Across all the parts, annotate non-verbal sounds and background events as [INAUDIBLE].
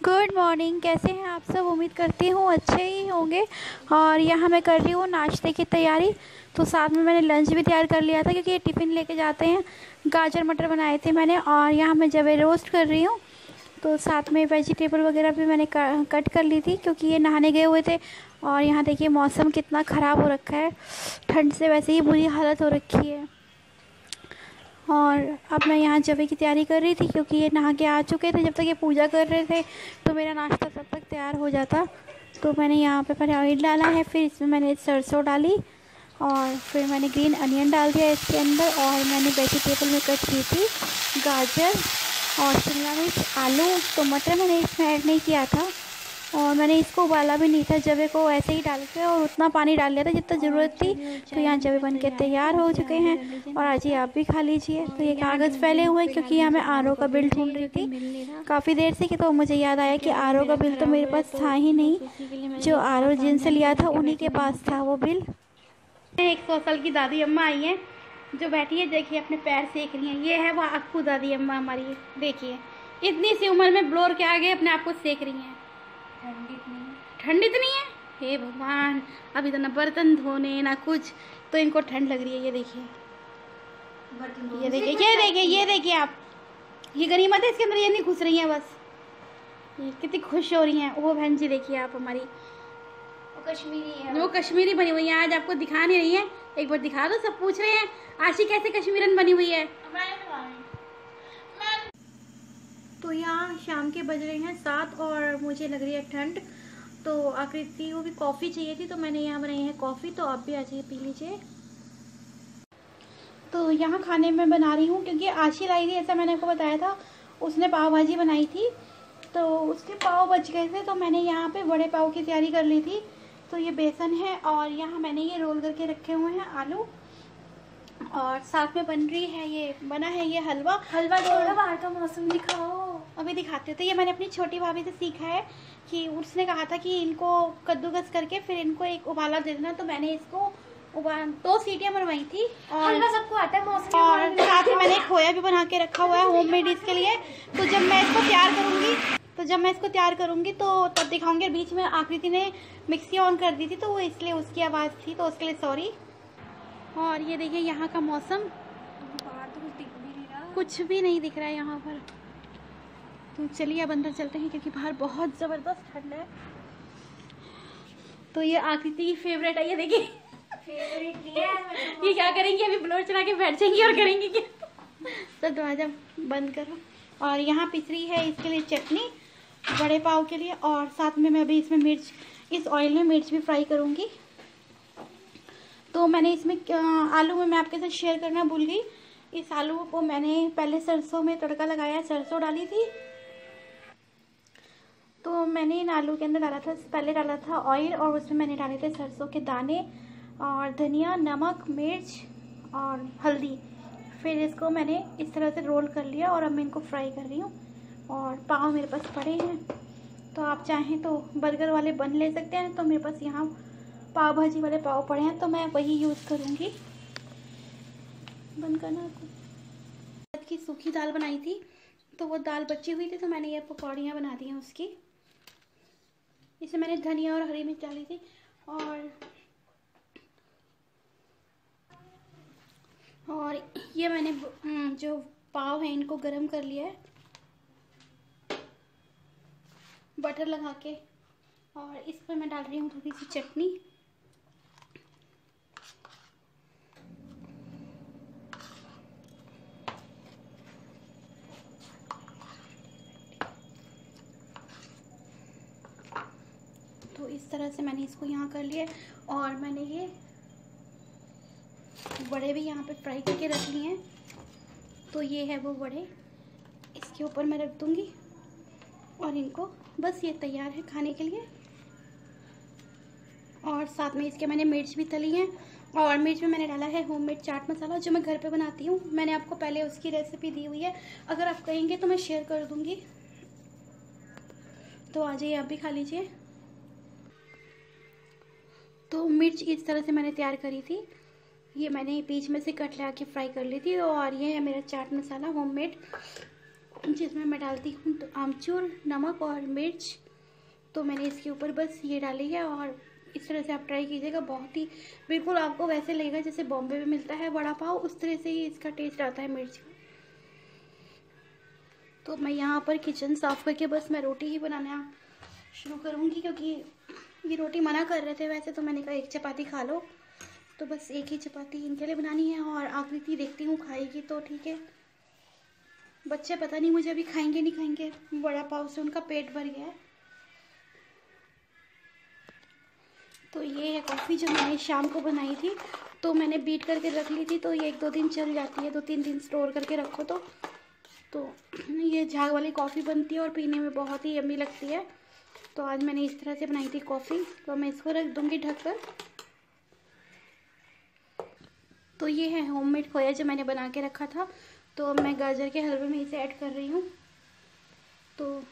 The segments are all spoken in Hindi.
गुड मॉर्निंग कैसे हैं आप सब? उम्मीद करती हूँ अच्छे ही होंगे। और यहाँ मैं कर रही हूँ नाश्ते की तैयारी। तो साथ में मैंने लंच भी तैयार कर लिया था क्योंकि ये टिफ़िन लेके जाते हैं। गाजर मटर बनाए थे मैंने और यहाँ मैं जब रोस्ट कर रही हूँ तो साथ में वेजिटेबल वगैरह भी मैंने कट कर ली थी क्योंकि ये नहाने गए हुए थे। और यहाँ देखिए मौसम कितना ख़राब हो रखा है। ठंड से वैसे ही बुरी हालत हो रखी है। और अब मैं यहाँ जवे की तैयारी कर रही थी क्योंकि ये नहा के आ चुके थे, जब तक ये पूजा कर रहे थे तो मेरा नाश्ता तब तक तैयार हो जाता। तो मैंने यहाँ पे पहले ऑयल डाला है, फिर इसमें मैंने सरसों डाली और फिर मैंने ग्रीन अनियन डाल दिया इसके अंदर और मैंने वेजिटेबल में कट की थी गाजर और शिमला मिर्च, आलू तो मटर मैंने इसमें ऐड नहीं किया था। और मैंने इसको उबाला भी नहीं था, जवे को ऐसे ही डाल के और उतना पानी डाल लिया था जितना ज़रूरत थी। तो यहाँ जवे बन के तैयार हो चुके हैं और आज ही आप भी खा लीजिए। तो ये कागज़ फैले हुए क्योंकि यहाँ मैं आर का बिल ढूंढ रही थी। काफ़ी देर से कि तो मुझे याद आया कि आरओ का बिल तो मेरे पास था ही नहीं। जो आर ओ जिनसे लिया था उन्हीं के पास था वो बिल। एक सौ साल की दादी अम्मा आई है, जो बैठी है, देखिए, अपने पैर सेक रही है। ये है वो अक्कू दादी अम्मा हमारी, देखिए। इतनी सी उम्र में ब्लोर के आगे अपने आप को सेक रही हैं। ठंड इतनी है। हे? भगवान अभी तो ना बर्तन धोने ना कुछ तो इनको ठंड लग रही है ये देखिए। ये देखिए ये देखिए ये देखिए आप। ये गनीमत है इसके अंदर ये नहीं घुस रही हैं बस। ये कितनी खुश हो रही हैं। वो बहन जी देखिए आप हमारी। वो कश्मीरी है। वो कश्मीरी बनी हुई है आज आपको दिखा नहीं रही है। एक बार दिखा दो सब पूछ रहे हैं। आशी कैसे कश्मीरन बनी हुई है। तो यहाँ शाम के बज रहे हैं सात और मुझे लग रही है ठंड। तो आकृति को भी कॉफ़ी चाहिए थी तो मैंने यहाँ बनाई है कॉफ़ी तो आप भी आ जाइए, पी लीजिए। तो यहाँ खाने में बना रही हूँ, क्योंकि आशी लाई थी, ऐसा मैंने आपको बताया था। उसने पाव भाजी बनाई थी तो उसके पाव बच गए थे तो मैंने यहाँ पे बड़े पाव की तैयारी कर ली थी। तो ये बेसन है और यहाँ मैंने ये रोल करके रखे हुए हैं आलू। और साथ में बन रही है ये बना है ये हलवा। हलवा थोड़ा बाहर का मौसम दिखाओ। अभी दिखाते थे ये मैंने अपनी छोटी भाभी से सीखा है कि उसने कहा था कि इनको कद्दूकस करके फिर इनको एक उबाला दे देना। तो मैंने इसको उबाल दो सीटियाँ मरवाई थी और हलवा सबको आता है मौसम और साथ में मैंने खोया भी बना के रखा हुआ है होम मेड इसके लिए। तो जब मैं इसको तैयार करूँगी तो जब मैं इसको तैयार करूँगी तो तब दिखाऊँगी। बीच में आकृति ने मिक्सी ऑन कर दी थी तो वो इसलिए उसकी आवाज़ थी तो उसके लिए सॉरी और ये देखिए यहाँ का मौसम। कुछ भी नहीं दिख रहा है यहाँ पर। तो चलिए अब अंदर चलते हैं क्योंकि बाहर बहुत ज़बरदस्त ठंड है। तो ये आकृति की फेवरेट है ये देखिए। ये क्या करेंगे? अभी ब्लोर चला के बैठ जाएँगी और करेंगी क्या? तो दरवाज़ा बंद करो। और यहाँ पिसरी है इसके लिए चटनी बड़े पाव के लिए। और साथ में मैं अभी इसमें मिर्च इस ऑयल में मिर्च भी फ्राई करूँगी। तो मैंने इसमें आलू में मैं आपके साथ शेयर करना भूल गई। इस आलू को मैंने पहले सरसों में तड़का लगाया, सरसों डाली थी। तो मैंने इन आलू के अंदर डाला था, पहले डाला था ऑयल और उसमें मैंने डाले थे सरसों के दाने और धनिया, नमक, मिर्च और हल्दी। फिर इसको मैंने इस तरह से रोल कर लिया और अब मैं इनको फ्राई कर रही हूँ और पाव मेरे पास पड़े हैं। तो आप चाहें तो बर्गर वाले बन ले सकते हैं तो मेरे पास यहाँ पाव भाजी वाले पाव पड़े हैं तो मैं वही यूज़ करूँगी। बंद करना की सूखी दाल बनाई थी तो वो दाल बची हुई थी तो मैंने ये पकौड़ियाँ बना दी हैं उसकी। इसे मैंने धनिया और हरी मिर्च डाली थी, और और ये मैंने जो पाव है, इनको गरम कर लिया है। बटर लगा के, और इस पर मैं डाल रही हूँ थोड़ी सी चटनी तो इस तरह से मैंने इसको यहाँ कर लिया और मैंने ये बड़े भी यहाँ पे फ्राई करके रख लिए हैं। तो ये है वो बड़े इसके ऊपर मैं रख दूँगी और इनको बस ये तैयार है खाने के लिए। और साथ में इसके मैंने मिर्च भी तली हैं और मिर्च में मैंने डाला है होममेड चाट मसाला जो मैं घर पे बनाती हूँ। मैंने आपको पहले उसकी रेसिपी दी हुई है। अगर आप कहेंगे तो मैं शेयर कर दूँगी। तो आ जाइए आप भी खा लीजिए। तो मिर्च इस तरह से मैंने तैयार करी थी। ये मैंने बीच में से कट लगा के फ्राई कर ली थी और ये है मेरा चाट मसाला होममेड जिसमें मैं डालती हूँ तो आमचूर, नमक और मिर्च। तो मैंने इसके ऊपर बस ये डाली है और इस तरह से आप ट्राई कीजिएगा, बहुत ही बिल्कुल आपको वैसे लगेगा जैसे बॉम्बे में मिलता है वड़ा पाव, उस तरह से ही इसका टेस्ट आता है मिर्च का। तो मैं यहाँ पर किचन साफ़ करके बस मैं रोटी ही बनाना शुरू करूँगी क्योंकि ये रोटी मना कर रहे थे वैसे तो मैंने कहा एक चपाती खा लो। तो बस एक ही चपाती इनके लिए बनानी है और आकृति देखती हूँ खाएगी तो ठीक है। बच्चे पता नहीं मुझे अभी खाएँगे नहीं खाएँगे, बड़ा पाव से उनका पेट भर गया है। तो ये है कॉफ़ी जो मैंने शाम को बनाई थी तो मैंने बीट करके रख ली थी तो ये एक दो दिन चल जाती है, दो तीन दिन स्टोर करके रखो तो। तो [CLEARS THROAT] ये झाग वाली कॉफ़ी बनती है और पीने में बहुत ही यम्मी लगती है। तो आज मैंने इस तरह से बनाई थी कॉफ़ी। तो मैं इसको रख दूँगी ढककर तो ये है होममेड खोया जो मैंने बना के रखा था। तो मैं गाजर के हलवे में इसे ऐड कर रही हूँ। तो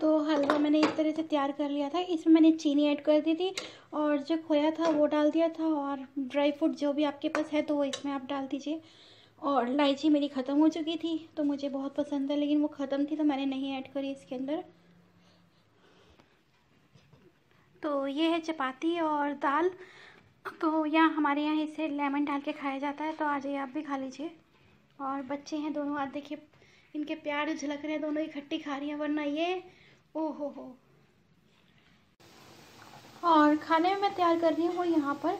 तो हलवा मैंने इस तरह से तैयार कर लिया था। इसमें मैंने चीनी ऐड कर दी थी और जो खोया था वो डाल दिया था और ड्राई फ्रूट जो भी आपके पास है तो वो इसमें आप डाल दीजिए। और इलायची मेरी ख़त्म हो चुकी थी तो मुझे बहुत पसंद है, लेकिन वो ख़त्म थी तो मैंने नहीं ऐड करी इसके अंदर। तो ये है चपाती और दाल। तो यहाँ हमारे यहाँ इसे लेमन डाल के खाया जाता है तो आ जाइए आप भी खा लीजिए। और बच्चे हैं दोनों आज देखिए, इनके प्यार झलक रहे हैं, दोनों इकट्ठी खा रही हैं, वरना ये, ओ हो हो। और खाने में मैं तैयार कर रही हूँ यहाँ पर।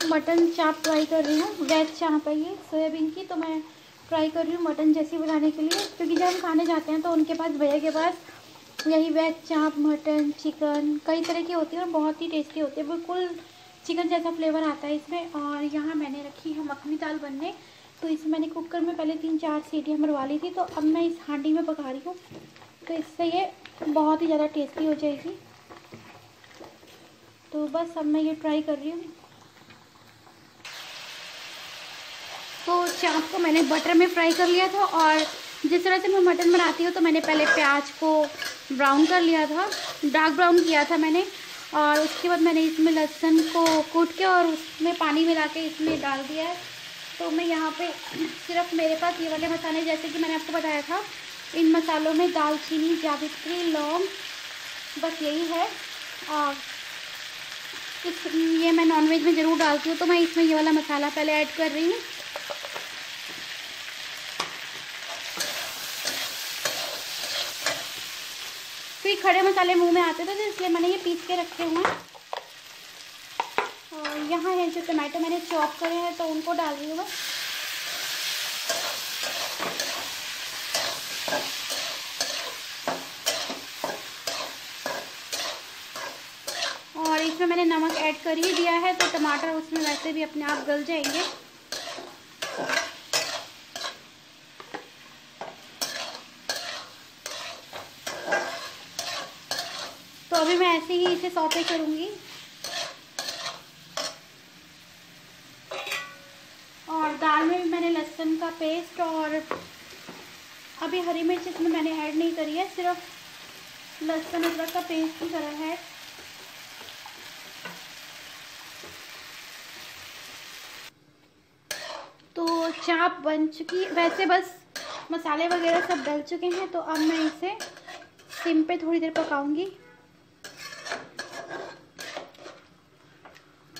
मटन चाप ट्राई कर रही हूँ। वेज चाप है ये सोयाबीन की तो मैं ट्राई कर रही हूँ मटन जैसी बनाने के लिए। क्योंकि जब हम खाने जाते हैं तो उनके पास, भैया के पास यही वेज चाप, मटन, चिकन, कई तरह की होती है और बहुत ही टेस्टी होती है। बिल्कुल चिकन जैसा फ्लेवर आता है इसमें। और यहाँ मैंने रखी है मखनी दाल बनने। तो इसमें मैंने कुकर में पहले तीन चार सीटियाँ मरवा ली थी। तो अब मैं इस हांडी में पका रही हूँ। तो इससे ये बहुत ही ज़्यादा टेस्टी हो जाएगी। तो बस अब मैं ये ट्राई कर रही हूँ। तो चाप को मैंने बटर में फ्राई कर लिया था और जिस तरह से मैं मटन बनाती हूँ तो मैंने पहले प्याज को ब्राउन कर लिया था डार्क ब्राउन किया था मैंने और उसके बाद मैंने इसमें लहसुन को कूट के और उसमें पानी मिला के इसमें डाल दिया है। तो मैं यहाँ पे सिर्फ़ मेरे पास ये वाले मसाले, जैसे कि मैंने आपको बताया था, इन मसालों में दालचीनी, जावित्री, लौंग, बस यही है। और इस, ये मैं नॉनवेज में ज़रूर डालती हूँ तो मैं इसमें ये वाला मसाला पहले ऐड कर रही हूँ। खड़े मसाले मुँह में आते थे तो इसलिए मैंने ये पीस के रखे हुए हैं। और यहाँ है जो टमाटो मैंने चॉप करे हैं तो उनको डाल रही हूँ और इसमें मैंने नमक ऐड कर ही दिया है तो टमाटर उसमें वैसे भी अपने आप गल जाएँगे। तो अभी मैं ऐसे ही इसे सौते करूँगी। और दाल में भी मैंने लहसुन का पेस्ट और अभी हरी मिर्च इसमें मैंने ऐड नहीं करी है, सिर्फ़ लहसुन अदरक का पेस्ट ही करा है। तो चाप बन चुकी, वैसे बस मसाले वगैरह सब डल चुके हैं तो अब मैं इसे सिम पे थोड़ी देर पकाऊँगी।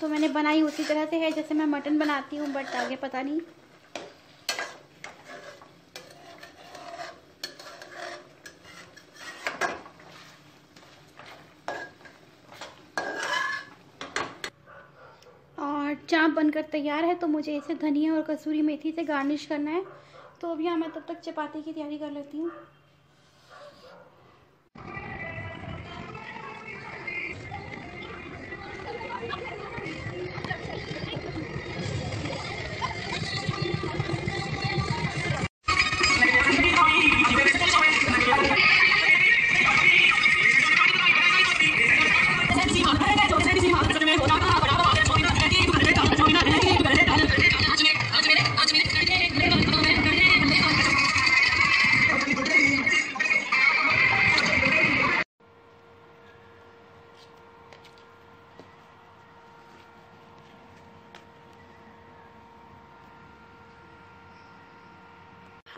तो मैंने बनाई उसी तरह से है, जैसे मैं मटन बनाती हूँ बट आगे पता नहीं। और चाप बनकर तैयार है तो मुझे इसे धनिया और कसूरी मेथी से गार्निश करना है। तो अभी यहाँ मैं तब तक चपाती की तैयारी कर लेती हूँ।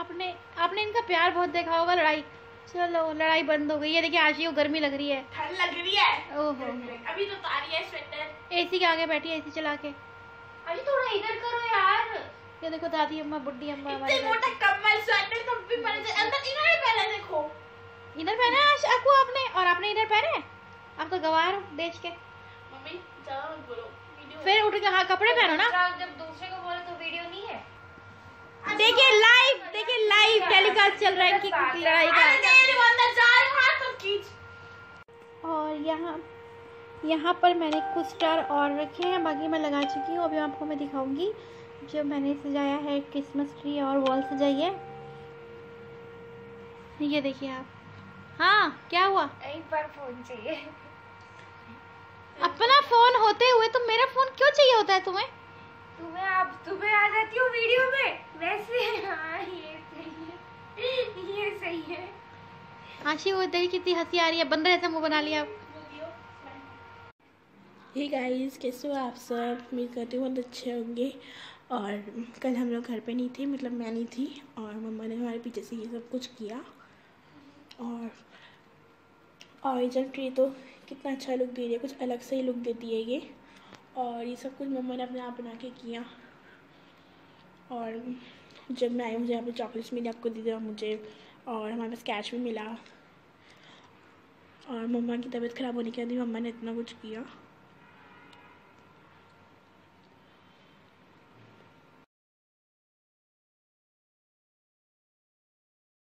आपने आपने इनका प्यार बहुत देखा होगा लड़ाई। चलो लड़ाई बंद हो गई है। देखिए आशी को गर्मी लग रही है। ठंड लग रही है? ओहो। अभी तो उतारी है स्वेटर। एसी के आगे बैठी है एसी चला के। अरे थोड़ा इधर करो यार। ये देखो दादी अम्मा बुड्ढी अम्मा इतने मोटा कम्बल स्वेटर तो भी पहने थे। अंदर इन्होंने पहने देखो। इधर पहना है आज आपको आपने और आपने इधर पहने? आप तो गवार हो देश के। मम्मी ज़्यादा मत बोलो फिर उठ के हाँ कपड़े पहनो ना। जब दूसरे को बोले तो वीडियो नहीं है। देखिए लाइव देखिए लाइव टेलीकास्ट चल रहा है इनकी लड़ाई का। मत और यहाँ यहाँ पर मैंने कुछ स्टार और रखे हैं बाकी मैं लगा चुकी हूँ। अभी आपको मैं दिखाऊँगी। जो मैंने सजाया है क्रिसमस ट्री और वॉल सजाई है। ये देखिए आप। हाँ क्या हुआ? एक बार फ़ोन चाहिए। अपना फ़ोन होते हुए तो मेरा फ़ोन क्यों चाहिए होता है तुम्हें? तुम्हें आप तुम्हें आ जाती हो वीडियो में? वैसे हाँ ये सही है। ये सही है। आशी वो देखिए कितनी हँसी आ रही है? बंदर ऐसा मुँह बना लिया। आप हे गाइस कैसे हो आप सब? उम्मीद करती हूँ बहुत अच्छे होंगे। और कल हम लोग घर पे नहीं थे मतलब मैं नहीं थी और मम्मा ने हमारे पीछे से ये सब कुछ किया। और ऑरिजिनल ट्री तो कितना अच्छा लुक दे रही है कुछ अलग से ही लुक देती है ये। और ये सब कुछ मम्मा ने अपने आप बना के किया। और जब मैं आई, मुझे यहाँ पे चॉकलेट्स मिली आपको दी मुझे, और हमारे पास कैश भी मिला। और मम्मा की तबीयत ख़राब होने के बाद मम्मा ने इतना कुछ किया।